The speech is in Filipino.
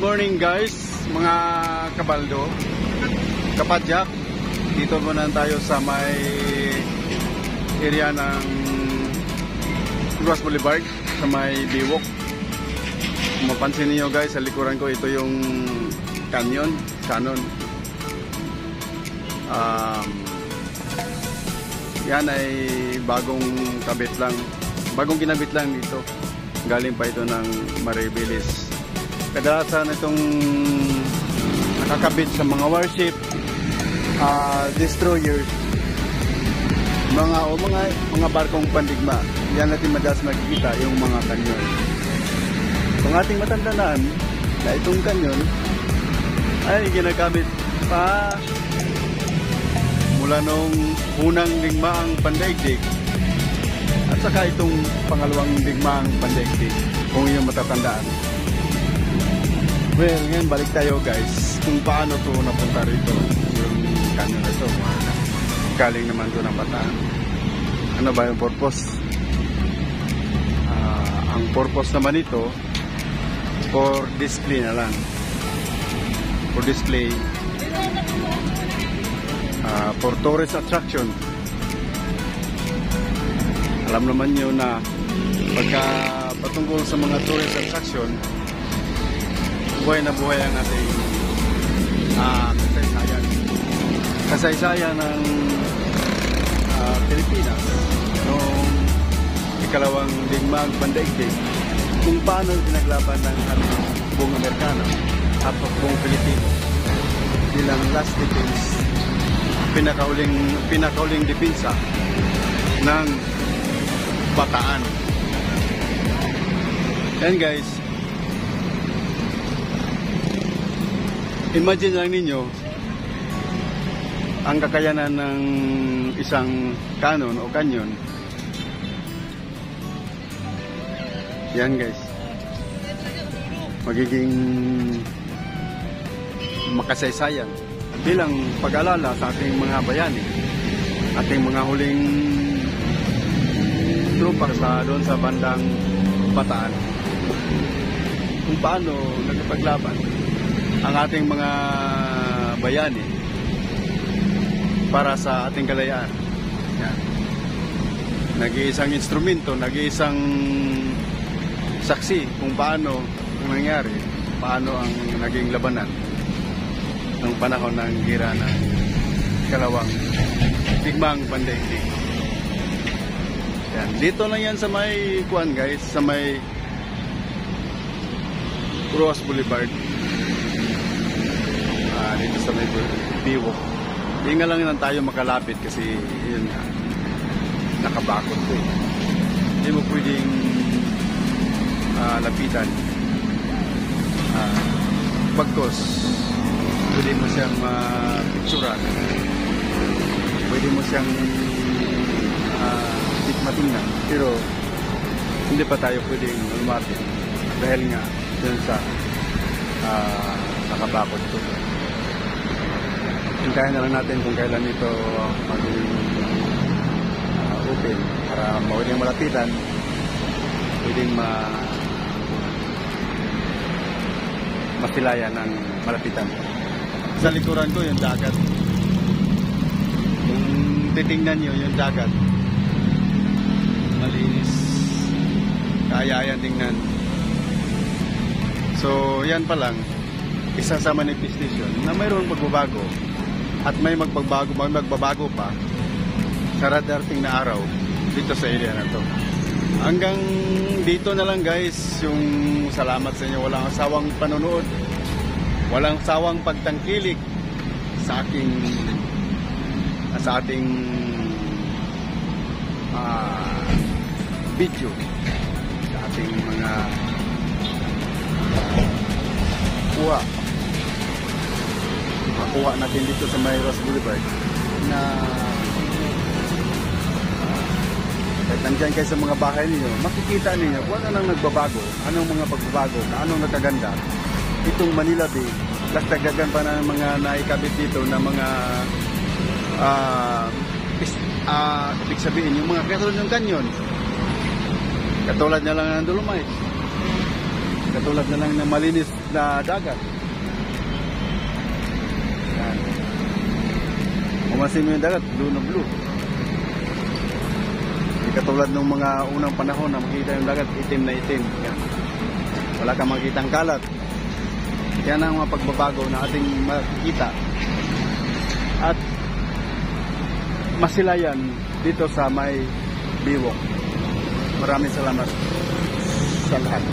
morning guys, mga kabaldo, kapadyak. Dito muna tayo sa may area ng Cross Boulevard, sa may Biwok. Kung mapansin niyo guys, sa likuran ko ito yung canyon, canon. Um, yan ay bagong kabit lang, bagong ginabit lang dito. Galing pa ito ng Maribelis kadalasan itong nakakabit sa mga warship uh, destroyers mga o mga mga barkong pandigma. Yan natin madalas makikita yung mga kanyon. Kung ating matandaan na itong kanyon ay ginagamit pa mula nung unang digmaang pandaigdig at saka itong pangalawang digmaang pandaigdig kung yung matatandaan Well, ngayon balik tayo guys kung paano to napunta rito yung canyon na ito. Galing naman to ng bataan. Ano ba yung purpose? Uh, ang purpose naman ito for display na lang. For display uh, for tourist attraction. Alam naman nyo na pagka patungkol sa mga tourist attraction buhay na buhay ang ating uh, kasaysayan. Kasaysayan ng uh, Pilipinas noong ikalawang digmang pandaigdig kung paano pinaglaban ng ating buong Amerikano at buong Pilipino bilang last defense pinakauling pinakauling depensa ng bataan. And guys, Imagine lang ninyo ang kakayanan ng isang kanon o kanyon. Yan guys. Magiging makasaysayan bilang pag-alala sa ating mga bayani. Ating mga huling tropa sa doon sa bandang Bataan. Kung paano nagpaglaban ang ating mga bayani para sa ating kalayaan. Yan. Nag-iisang instrumento, nag-iisang saksi kung paano ang nangyari, paano ang naging labanan ng panahon ng gira ng kalawang bigmang pandaigdig. Yan. Dito lang yan sa may kuan guys, sa may Cross Boulevard uh, dito sa may Biwok. Hindi nga lang lang tayo makalapit kasi yun nga, nakabakot ko eh. Hindi mo pwedeng uh, lapitan. Uh, pagkos, pwede mo siyang mapicturan. Uh, pwede mo siyang uh, matingnan. Pero hindi pa tayo pwedeng lumapit dahil nga dun sa uh, nakabakot ko. Hintayin na lang natin kung kailan ito maging uh, open para mawaging malapitan pwedeng ma masilayan ng malapitan. Sa likuran ko yung dagat. Kung titingnan nyo yung dagat, malinis. Kaya yan tingnan. So, yan pa lang, isa sa manifestation na mayroon pagbabago at may magpagbago, may magbabago pa sa darating na araw dito sa area na to. Hanggang dito na lang guys, yung salamat sa inyo. Walang asawang panonood. Walang sawang pagtangkilik sa aking sa ating uh, video sa ating mga makuha natin dito sa Mayros Boulevard na kahit nandyan kayo sa mga bahay ninyo, makikita ninyo kung ano nang nagbabago, anong mga pagbabago, anong nakaganda. Itong Manila Bay, plus dagdagan pa ng mga naikabit dito na mga uh, is, uh, ibig sabihin, yung mga katulad ng kanyon, katulad na lang ng Dolomite. Katulad na lang ng malinis na dagat. Umasin mo yung dagat, blue na blue. Hindi katulad ng mga unang panahon na makita yung dagat, itim na itim. Yan. Wala kang makitang kalat. Yan ang mga pagbabago na ating makikita. At masilayan dito sa may Biwok. Maraming salamat sa lahat.